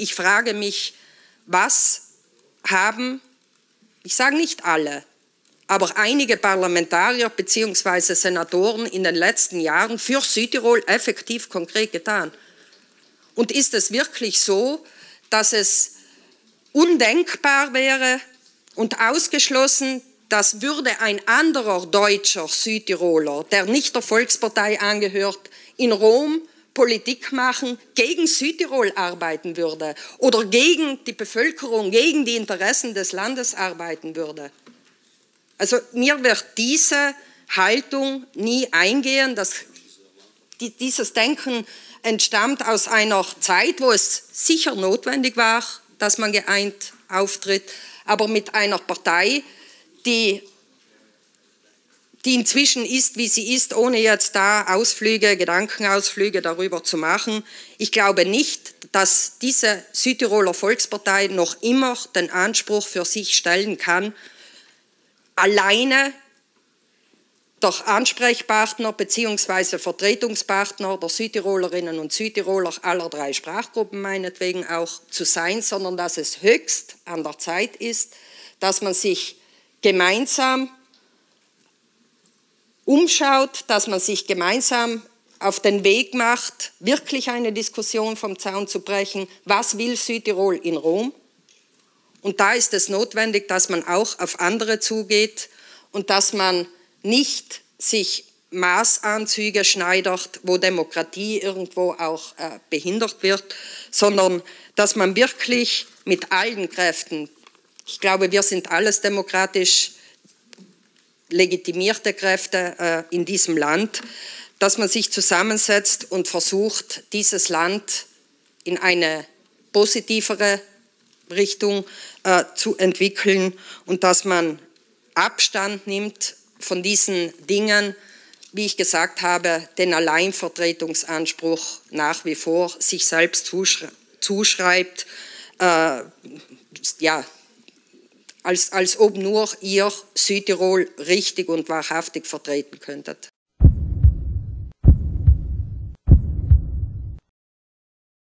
Ich frage mich, was haben, ich sage nicht alle, aber einige Parlamentarier bzw. Senatoren in den letzten Jahren für Südtirol effektiv konkret getan? Und ist es wirklich so, dass es undenkbar wäre und ausgeschlossen, dass würde ein anderer deutscher Südtiroler, der nicht der Volkspartei angehört, in Rom Politik machen, gegen Südtirol arbeiten würde oder gegen die Bevölkerung, gegen die Interessen des Landes arbeiten würde. Also mir wird diese Haltung nie eingehen. dass dieses Denken entstammt aus einer Zeit, wo es sicher notwendig war, dass man geeint auftritt, aber mit einer Partei, die, die inzwischen ist, wie sie ist, ohne jetzt da Ausflüge, Gedankenausflüge darüber zu machen. Ich glaube nicht, dass diese Südtiroler Volkspartei noch immer den Anspruch für sich stellen kann, alleine der Ansprechpartner bzw. Vertretungspartner der Südtirolerinnen und Südtiroler aller drei Sprachgruppen meinetwegen auch zu sein, sondern dass es höchst an der Zeit ist, dass man sich gemeinsam umschaut, dass man sich gemeinsam auf den Weg macht, wirklich eine Diskussion vom Zaun zu brechen. Was will Südtirol in Rom? Und da ist es notwendig, dass man auch auf andere zugeht und dass man nicht sich Maßanzüge schneidert, wo Demokratie irgendwo auch äh, behindert wird, sondern dass man wirklich mit allen Kräften, ich glaube, wir sind alles demokratisch legitimierte Kräfte äh, in diesem Land, dass man sich zusammensetzt und versucht, dieses Land in eine positivere Richtung äh, zu entwickeln und dass man Abstand nimmt von diesen Dingen, wie ich gesagt habe, den Alleinvertretungsanspruch nach wie vor sich selbst zuschreibt, äh, ja, als, als ob nur ihr Südtirol richtig und wahrhaftig vertreten könntet.